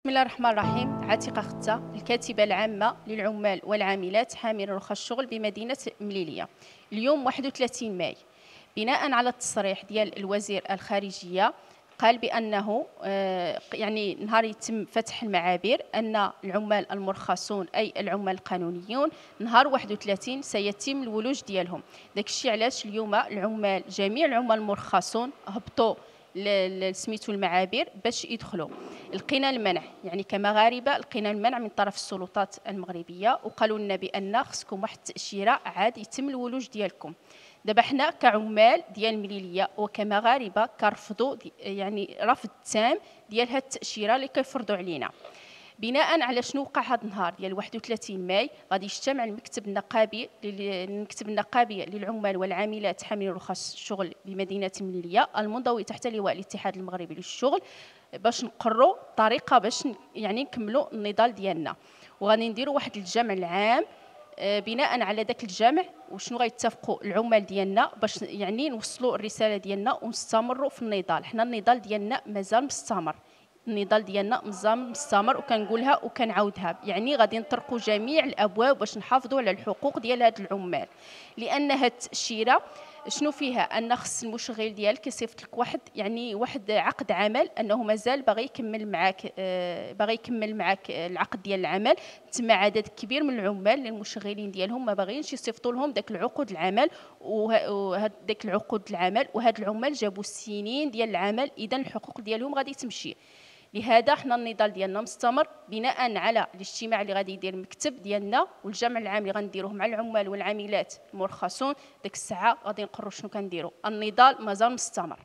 بسم الله الرحمن الرحيم. عتيقة ختا الكاتبة العامة للعمال والعاملات حامل رخص الشغل بمدينة مليلية. اليوم 31 ماي. بناء على التصريح ديال الوزير الخارجية قال بأنه آه، يعني نهار يتم فتح المعابر أن العمال المرخصون أي العمال القانونيون نهار 31 سيتم الولوج ديالهم. داك الشيء علاش اليوم العمال جميع العمال المرخصون هبطوا سميتو المعابر باش يدخلوا لقينا المنع يعني كمغاربه لقينا المنع من طرف السلطات المغربية وقالوا لنا بأن خصكم واحد التأشيرة عاد يتم الولوج ديالكم. دابا حنا كعمال ديال المليلية وكمغاربه كرفضوا يعني رفض تام ديال هاد التأشيرة اللي كيفرضوا علينا. بناء على شنو وقع هذا النهار ديال 31 ماي غادي يجتمع المكتب النقابي المكتب النقابي للعمال والعاملات حاملين رخص الشغل بمدينة مليلية المنضوي تحت لواء الاتحاد المغربي للشغل باش نقروا طريقة باش يعني نكملوا النضال ديالنا. وغادي نديروا واحد الجمع العام آه، بناء على ذاك الجمع وشنو غيتفقوا العمال ديالنا باش يعني نوصلوا الرسالة ديالنا ونستمروا في النضال. حنا النضال ديالنا مازال مستمر. النضال ديالنا نظام مستمر وكنقولها وكنعاودها. يعني غادي نطرقوا جميع الأبواب باش نحافظوا على الحقوق ديال هاد العمال. لأن هاد التاشيره شنو فيها؟ أن خص المشغل ديالك يصيفط لك واحد يعني واحد عقد عمل أنه مازال باغي يكمل معاك آه باغي يكمل معاك العقد ديال العمل. تما عدد كبير من العمال المشغلين ديالهم ما باغيينش يصيفطوا لهم داك العقود العمل. وهاد داك العقود العمل. وهاد العمال جابوا السنين ديال العمل. اذا الحقوق ديالهم غادي تمشي. لهذا حنا النضال ديالنا مستمر بناء على الاجتماع اللي غادي يدير المكتب ديالنا والجمع العام اللي غنديروه مع العمال والعاملات المرخصون ديك الساعة غادي نقرروا شنو كنديروا. النضال مازال مستمر.